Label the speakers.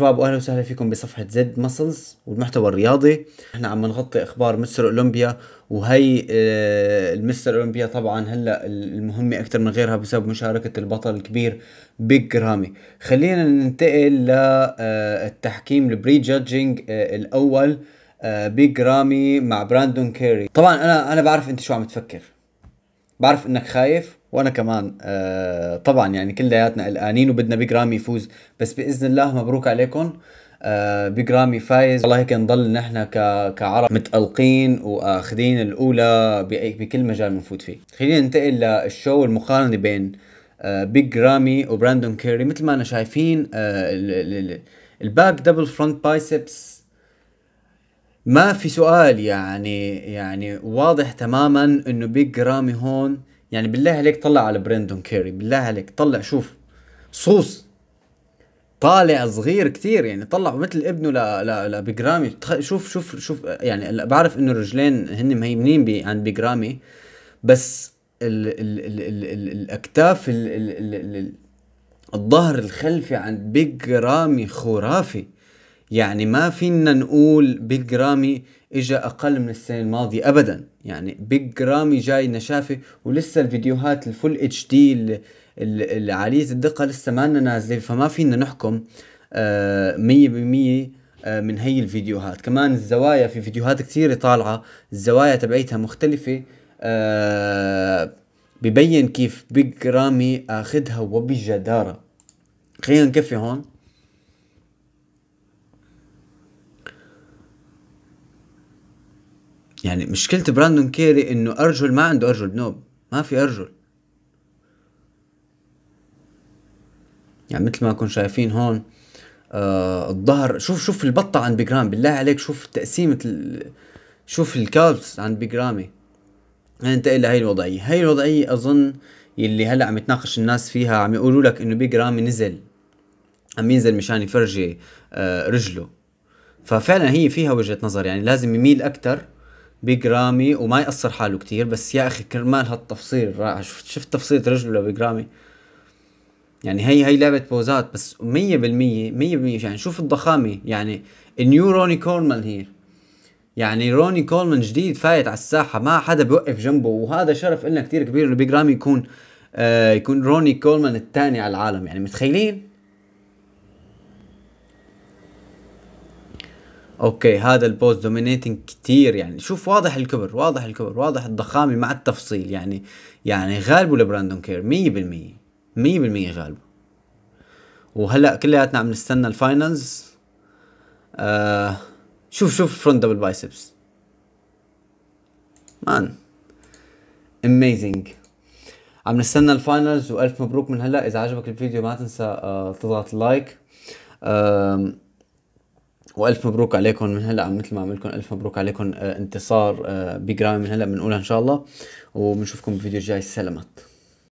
Speaker 1: شباب واهلا وسهلا فيكم بصفحة زد مسلز والمحتوى الرياضي. إحنا عم نغطي أخبار مستر أولمبيا وهي آه، المستر أولمبيا طبعا هلأ المهمة أكثر من غيرها بسبب مشاركة البطل الكبير بيج رامي خلينا ننتقل للتحكيم ال pre judging الأول بيج رامي مع براندون كيري طبعا أنا أنا بعرف أنت شو عم تفكر. بعرف إنك خايف. وأنا كمان آه طبعا يعني كلياتنا قلقانين وبدنا بيج رامي يفوز بس بإذن الله مبروك عليكم آه بيج رامي فايز. والله هيك نضل نحن كعرب متألقين وآخذين الأولى بكل مجال بنفوت فيه. خلينا ننتقل لل show المقارنة بين آه بيج رامي وبراندون كيري مثل ما أنا شايفين آه ال back double front biceps ما في سؤال يعني يعني واضح تماما إنه بيج رامي هون يعني بالله عليك طلع على بريندون كيري بالله عليك طلع شوف صوص طالع صغير كثير يعني طلع مثل ابنه ل ل لبيجرامي شوف شوف شوف يعني بعرف إنه الرجلين هن مهيمنين عند بيجرامي بس ال ال ال ال ال الأكتاف ال ال ال ال الظهر الخلفي عند بيج رامي خرافي. يعني ما فينا نقول بيج رامي اجى أقل من السنة الماضية ابدا. يعني بيج رامي جاي نشافه ولسه الفيديوهات ال full HD عالية الدقة لسه ما نازلة فما فينا نحكم آه، مية بالمية آه، من هي الفيديوهات. كمان الزوايا في فيديوهات كثيرة طالعة الزوايا تبعيتها مختلفة آه، ببين كيف بيج رامي اخدها وبجدارة. خلينا نكفي هون. يعني مشكلة براندون كيري إنه أرجل ما عنده أرجل nope ما في أرجل. يعني مثل ما كنتم شايفين هون آه الظهر شوف شوف البطة عند بيج رامي بالله عليك شوف تقسيمة شوف ال calves عند بيج رامي ننتقل لهي الوضعية. هي الوضعية أظن يلي هلأ عم يتناقش الناس فيها عم يقولوا لك إنه بيج رامي نزل عم ينزل مشان يفرجي آه رجله. ففعلا هي فيها وجهة نظر يعني لازم يميل أكتر بيج رامي وما يأثر حاله كتير بس يا أخي كرمال هالتفصيل الرائع شفت شفت تفصيلة رجله لبيج رامي يعني هي هي لعبة pose ات بس مية بالمية مية بالمية. يعني شوف الضخامة. يعني ال new روني كولمان here يعني روني كولمان جديد فايت على الساحة ما حدا بيوقف جنبه. وهذا شرف لنا كتير كبير إنه بيج رامي يكون آه يكون روني كولمان الثاني على العالم. يعني متخيلين؟ okay هذا ال pose dominating كتير يعني. شوف واضح الكبر واضح الكبر واضح الضخامة مع التفصيل يعني. يعني غالبه لبراندون كيري مية بالمية مية بالمية غالبه. وهلأ كلياتنا عم نستنى ال finals آه شوف شوف front double biceps man amazing عم نستنى ال finals وألف مبروك من هلأ. إذا عجبك الفيديو ما تنسى آه تضغط like آه وألف مبروك عليكم من هلأ مثل ما عملكم ألف مبروك عليكم آه انتصار آه بيج من هلأ بنقولها إن شاء الله. وبنشوفكم بالفيديو الجاي. سلامات.